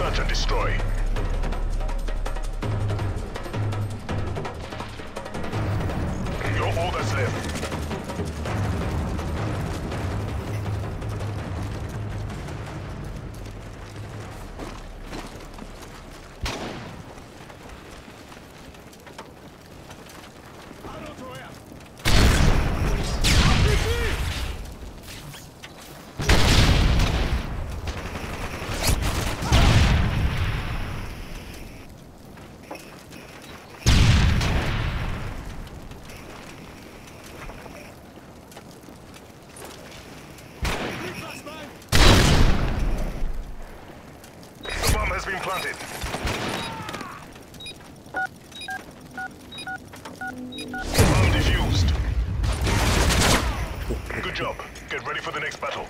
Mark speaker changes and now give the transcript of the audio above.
Speaker 1: Search and destroy. All that's left. Has been planted. Bomb defused. Good job. Get ready for the next battle.